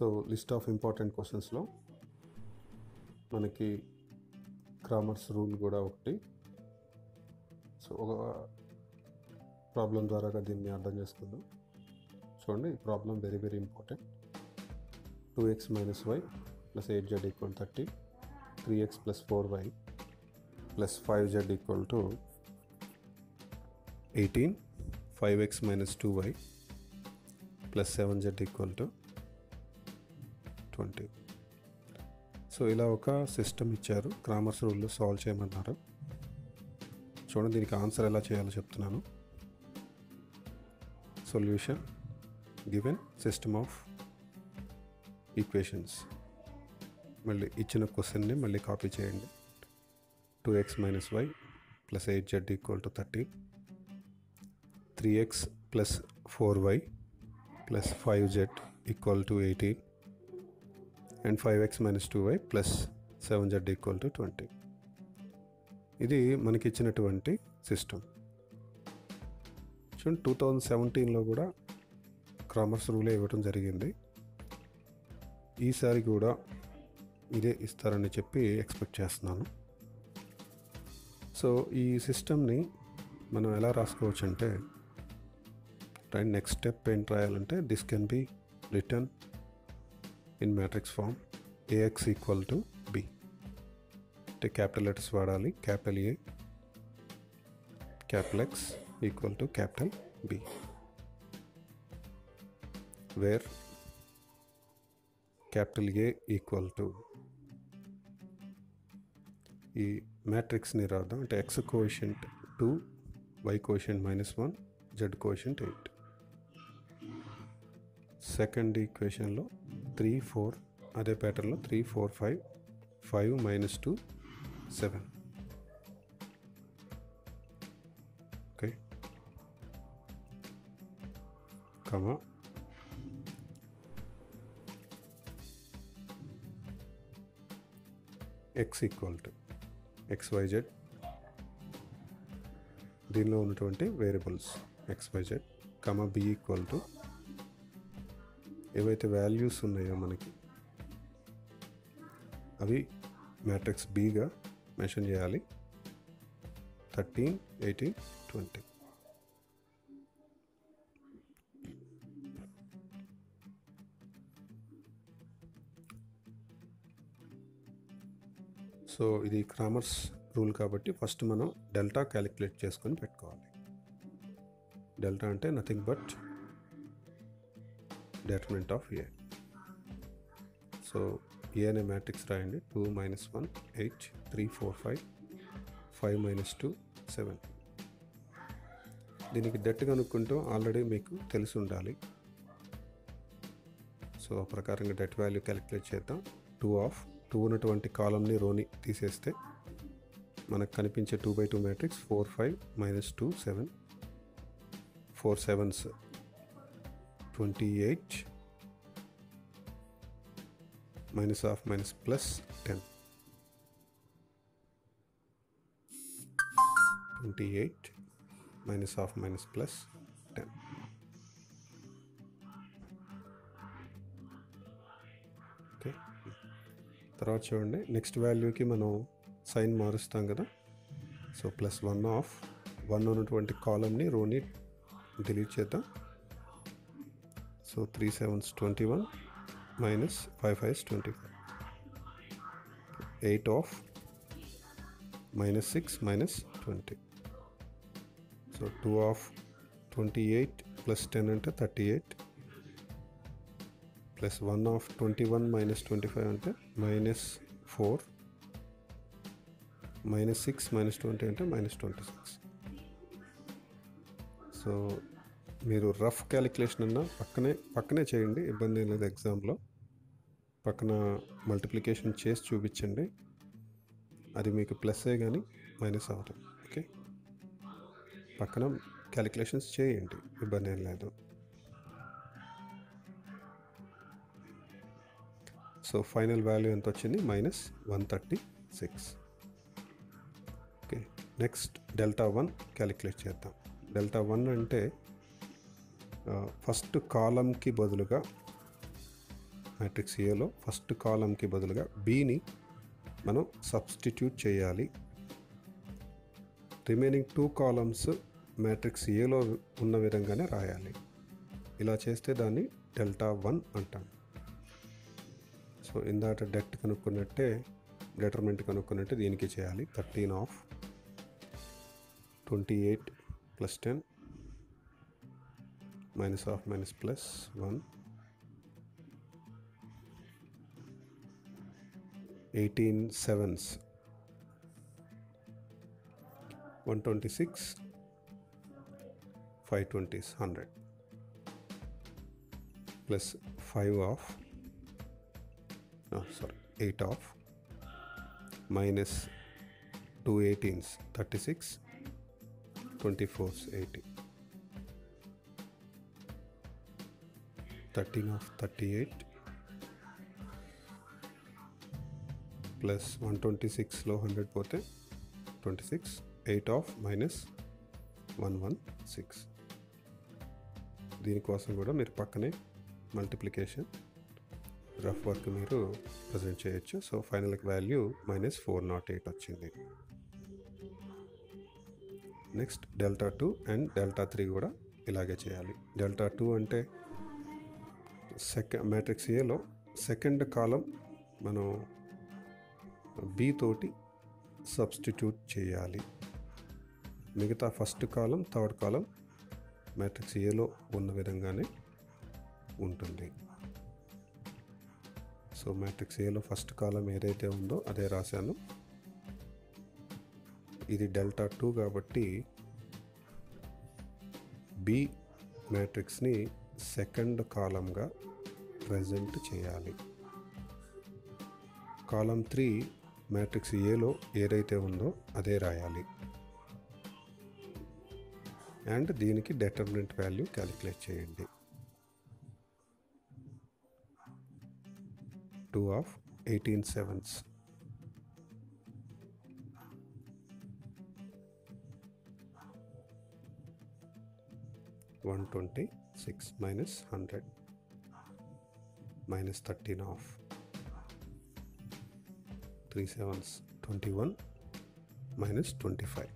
So list of important క్వశ్చన్స్లో మనకి Cramer's rule కూడా ఒకటి. సో ఒక ప్రాబ్లం ద్వారాగా దీన్ని అర్థం చేసుకుందాం. చూడండి ఈ problem very very important. Two X minus Y plus eight Z equal thirty three X plus four Y plus five Z equal to eighteen five X minus two Y plus seven Z equal to twenty so ఇలా ఒక system ఇచ్చారు. Cramer's రూల్లో solve చేయమన్నారు. చూడండి దీనికి answer ఎలా చేయాలో చెప్తున్నాను. Solution given system of equations మళ్ళీ ఇచ్చిన క్వశ్చన్ని మళ్ళీ కాపీ చేయండి. Two X minus Y plus eight Z equal to thirty three X plus four Y plus five Z equal to eighteen and five X minus two Y plus seven Z equal to twenty ఇది మనకి ఇచ్చినటువంటి system చూడండి two thousand సెవెంటీన్లో కూడా Cramer's రూలే ఇవ్వడం జరిగింది. ఈసారి కూడా ఇదే ఇస్తారని చెప్పి ఎక్స్పెక్ట్ చేస్తున్నాను. సో ఈ సిస్టమ్ని మనం ఎలా రాసుకోవచ్చు అంటే నెక్స్ట్ స్టెప్ ఏంటి రాయాలంటే this can be written in matrix form A X equal to B అంటే క్యాపిటల్ లెటర్స్ వాడాలి capital A capital X equal to capital B. Where capital A equal to ఈ మ్యాట్రిక్స్ని రాద్దాం. అంటే X quotient two Y quotient minus one Z quotient eight second ఈక్వేషన్లో three four అదే ప్యాటర్న్లో three four five five minus two seven. Okay. Comma. X equal to X Y Z దీనిలో ఉన్నటువంటి variables X Y Z comma B equal to ఏవైతే values ఉన్నాయో మనకి అవి matrix బీగా mention చేయాలి. Thirteen eighteen twenty. సో ఇది క్రామర్స్ రూల్ కాబట్టి ఫస్ట్ మనం డెల్టా క్యాలిక్యులేట్ చేసుకొని పెట్టుకోవాలి. డెల్టా అంటే nothing but determinant of A so A అనే మ్యాట్రిక్స్ రాయండి. Two minus one eight three four five five minus two seven దీనికి డెట్ కనుక్కుంటూ ఆల్రెడీ మీకు తెలిసి ఉండాలి. సో ఆ ప్రకారంగా డెట్ వాల్యూ క్యాలిక్యులేట్ చేద్దాం. టూ ఆఫ్ టూ ఉన్నటువంటి కాలంని రోని తీసేస్తే మనకు కనిపించే two by two matrix four five minus two seven four sevens twenty eight minus of minus plus ten twenty eight minus of minus plus ten okay తర్వాత చూడండి. Next వాల్యూకి మనం సైన్ మారుస్తాం కదా. So plus one of one ఉన్నటువంటి కాలంని రోని delete చేద్దాం. So 3 sevens 21 minus 5 is 25. 8 of minus 6 minus 20. So 2 of 28 plus 10 into 38 plus 1 of 21 minus 25 into minus 4 minus 6 minus 20 into minus 26. So మీరు రఫ్ క్యాలిక్యులేషన్ అన్నా పక్కనే పక్కనే చేయండి. ఇబ్బంది ఏం లేదు ఎగ్జామ్లో. పక్కన మల్టిప్లికేషన్ చేసి చూపించండి. అది మీకు ప్లస్సే కానీ మైనస్ అవ్వదు ఓకే? పక్కన క్యాలిక్యులేషన్స్ చేయండి. ఇబ్బంది ఏం లేదు. సో ఫైనల్ వాల్యూ ఎంత వచ్చింది? Minus one thirty six. Okay? Next delta one calculate చేద్దాం. డెల్టా వన్ అంటే ఫస్ట్ కాలంకి బదులుగా మ్యాట్రిక్స్ ఏలో ఫస్ట్ కాలంకి బదులుగా బీని మనం సబ్స్టిట్యూట్ చేయాలి. రిమైనింగ్ టూ కాలమ్స్ మ్యాట్రిక్స్ ఏలో ఉన్న విధంగానే రాయాలి. ఇలా చేస్తే దాన్ని డెల్టా వన్ అంటాం. సో ఇందాట డెట్ కనుక్కున్నట్టే డెటర్మెంట్ కనుక్కున్నట్టే దీనికి చేయాలి. Thirteen of twenty eight plus ten minus half minus plus 1 18 sevens. One twenty six. Five twenties 100 plus 5 off. No sorry 8 off. Minus 2 18s 36 24 is 80 thirteen of thirty eight plus one twenty సిక్స్లో hundred పోతే twenty six eight of minus one one six దీనికోసం కూడా మీరు పక్కనే multiplication rough work మీరు present చేయొచ్చు. So final value minus four naught eight వచ్చింది. Next delta two and delta three కూడా ఇలాగే చేయాలి. డెల్టా టూ అంటే సెకండ్ మ్యాట్రిక్స్ ఏలో సెకండ్ కాలం మనం బి తోటి సబ్స్టిట్యూట్ చేయాలి. మిగతా first column third column matrix ఏలో ఉన్న విధంగానే ఉంటుంది. సో మ్యాట్రిక్స్ ఏలో ఫస్ట్ కాలం ఏదైతే ఉందో అదే రాశాను. ఇది డెల్టా టూ కాబట్టి బి మ్యాట్రిక్స్ని సెకండ్ కాలంగా ప్రజెంట్ చేయాలి. కాలం త్రీ మ్యాట్రిక్స్ ఏలో ఏదైతే ఉందో అదే రాయాలి. అండ్ దీనికి డెటర్మినెంట్ వాల్యూ క్యాలిక్యులేట్ చేయండి. Two of eighteen sevens one twenty 6 minus 100 minus 13 off 3 sevens 21 minus 25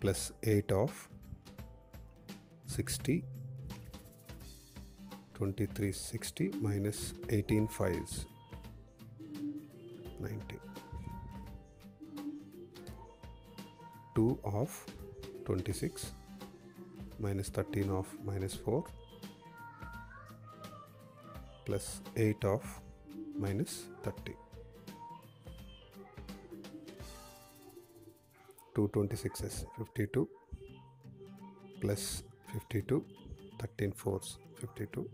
plus 8 off 60 23 60 minus 18 files 90 2 off 26 minus 13 of minus 4 plus 8 of minus 30. 226 is 52 plus 52 13 fours 52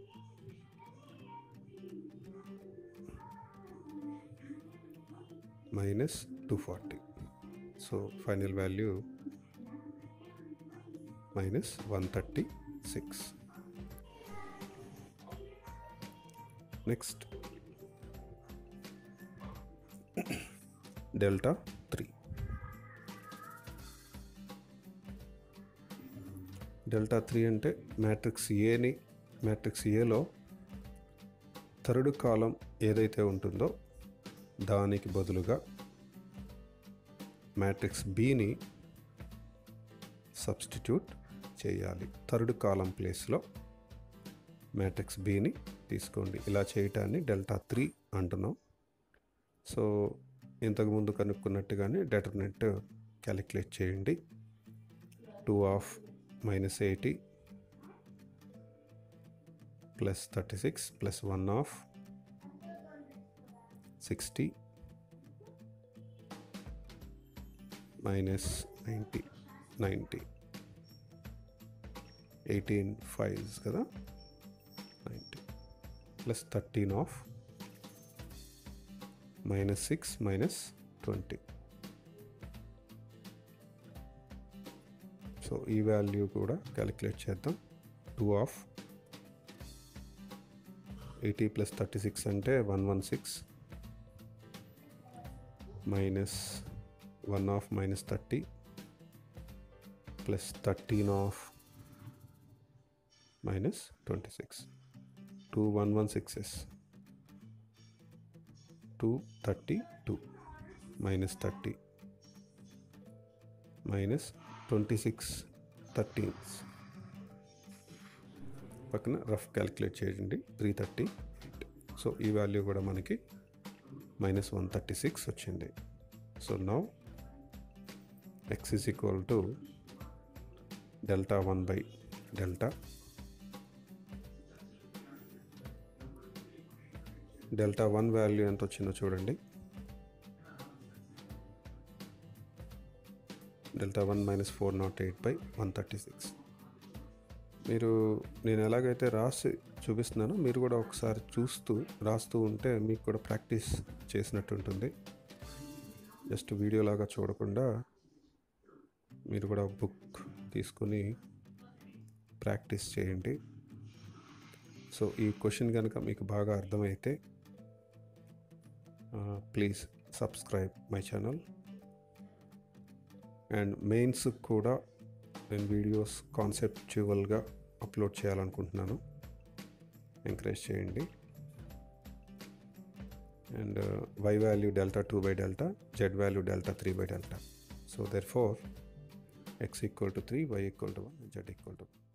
minus 240 so final value minus one thirty six next delta three delta three అంటే matrix ఏని matrix ఏలో third column ఏదైతే ఉంటుందో దానికి బదులుగా matrix బిని substitute చేయాలి. Third column ప్లేస్లో మ్యాట్రిక్స్ బిని తీసుకోండి. ఇలా చేయటాన్ని డెల్టా త్రీ అంటున్నాం. సో ఇంతకుముందు కనుక్కున్నట్టుగానే డెటర్నెట్ క్యాలిక్యులేట్ చేయండి. Two of minus eighty plus thirty six plus one of sixty minus ninety ninety. Eighteen fives కదా? Ninety. Plus thirteen of? Minus six minus twenty. So ఈ వాల్యూ కూడా calculate చేద్దాం. Two of? Eighty plus thirty six అంటే one one six. Minus one of minus thirty. Plus thirteen of minus twenty six two one one six is two thirty two minus thirty minus twenty six thirteens పక్కన rough calculate చేయండి. Three thirty eight so ఈ value కూడా మనకి minus one thirty six వచ్చింది. So now X is equal to delta one by delta delta one value ఎంత వచ్చిందో చూడండి. Delta one minus four naught eight by one thirty six. మీరు నేను ఎలాగైతే రాసి చూపిస్తున్నానో మీరు కూడా ఒకసారి చూస్తూ రాస్తూ ఉంటే మీకు కూడా ప్రాక్టీస్ చేసినట్టు ఉంటుంది. జస్ట్ వీడియోలాగా చూడకుండా మీరు కూడా బుక్ తీసుకుని ప్రాక్టీస్ చేయండి. సో ఈ క్వశ్చన్ కనుక మీకు బాగా అర్థమైతే please subscribe my channel. And mains కూడా నేను వీడియోస్ కాన్సెప్చువల్గా అప్లోడ్ చేయాలనుకుంటున్నాను. ఎంకరేజ్ చేయండి. And Y value delta two by delta Z value delta three by delta. So therefore X equal to three Y equal to one Z equal to one